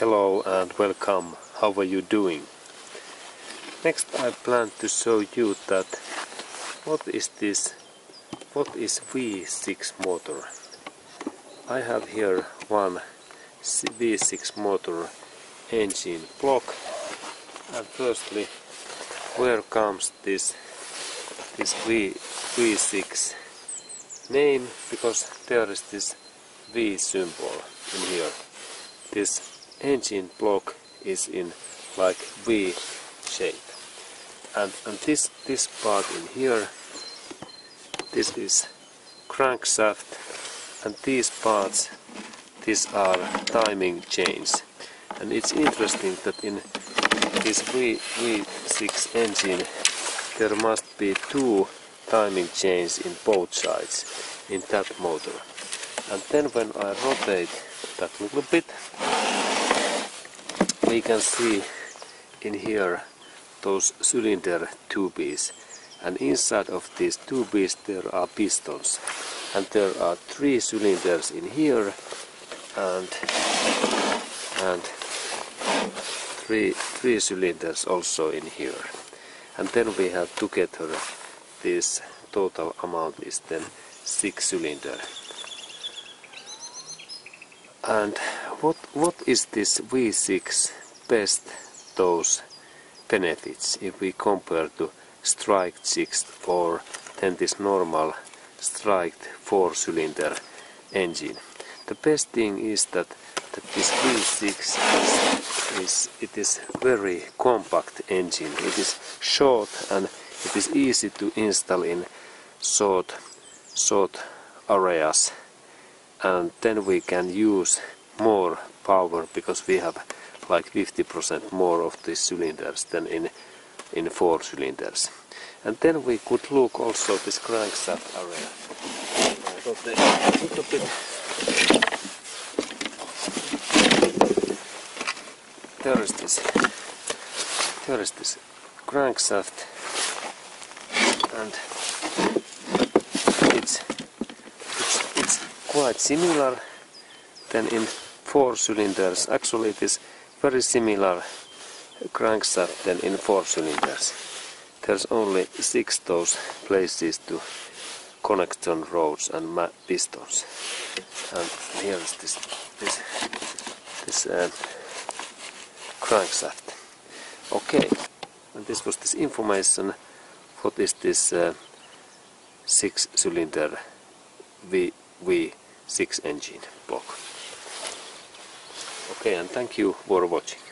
Hello and welcome. How are you doing? Next I plan to show you that what is this what is V6 motor. I have here one V6 motor engine block and firstly where comes this this V V6 name because there is this V symbol in here. This engine block is in like V shape. And, and this, this part in here, this is crankshaft and these parts, these are timing chains. And it's interesting that in this v, V6 engine there must be two timing chains in both sides in that motor. And then when I rotate that little bit, we can see in here those cylinder tubes and inside of these tubes there are pistons and there are three cylinders in here. And and three three cylinders also in here. And then we have together this total amount is then six cylinder. And what what is this V6 best those benefits. If we compare to straight 6 or then this normal straight 4 cylinder engine. The best thing is that, that this V6 is, is it is very compact engine. It is short and it is easy to install in short short areas. And then we can use more power because we have like 50% more of the cylinders than in in four cylinders. And then we could look also this crankshaft area. There is this there is this crankshaft and it's it's it's quite similar than in four cylinders. Actually it is very similar crankshaft than in four cylinders. There's only six those places to connection rods and pistons and here is this this this uh, crankshaft. Okay and this was this information. What is this uh, six cylinder V V6 engine block okay and thank you for watching